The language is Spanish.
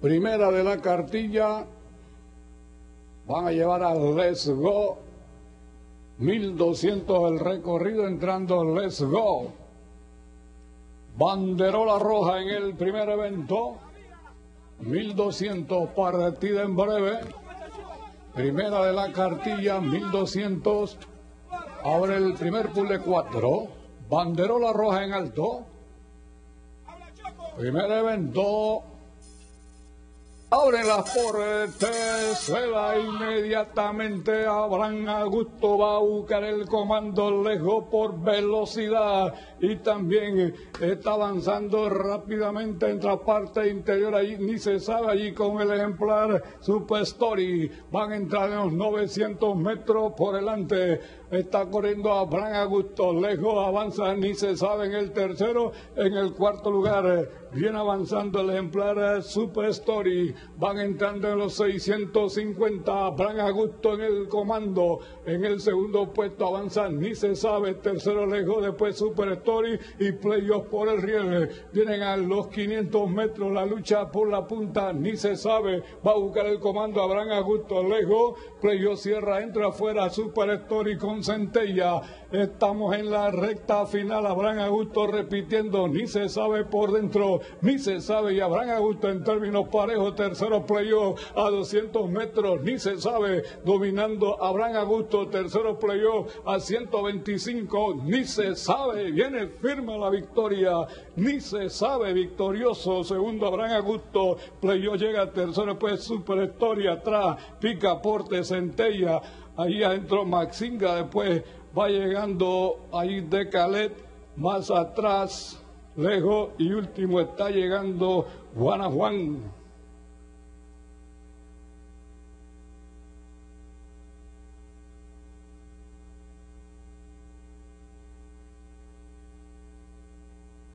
Primera de la cartilla, van a llevar a Let's Go. 1200 el recorrido entrando Let's Go. Banderola roja en el primer evento. 1200 partida en breve. Primera de la cartilla, 1200. Abre el primer pool de cuatro. Banderola roja en alto. Primer evento. Abre la se va inmediatamente. Abraham Augusto va a buscar el comando lejos por velocidad y también está avanzando rápidamente en la parte interior. Allí ni se sabe allí con el ejemplar Super Story. Van a entrar en los 900 metros por delante. Está corriendo Abraham Augusto lejos, avanza, ni se sabe en el tercero. En el cuarto lugar viene avanzando el ejemplar Super Story van entrando en los 650. Bran Augusto en el comando. En el segundo puesto avanzan, ni se sabe. Tercero lejos, después Super Story y Playoff por el riel. Vienen a los 500 metros la lucha por la punta, ni se sabe. Va a buscar el comando Abraham Augusto lejos. Playoff cierra, entra afuera Super Story con Centella. Estamos en la recta final. Abraham Augusto repitiendo, ni se sabe por dentro, ni se sabe. Y Abraham Augusto en términos parejos, tercero playoff a 200 metros, ni se sabe. Dominando Abraham Augusto, tercero playoff a 125, ni se sabe. Viene firme la victoria, ni se sabe. Victorioso, segundo Abraham Augusto, playoff llega tercero, pues Super Historia atrás, Picaporte, Centella. Ahí adentro Maxinga, después va llegando ahí de Calet, más atrás, lejos y último está llegando Juana Juan.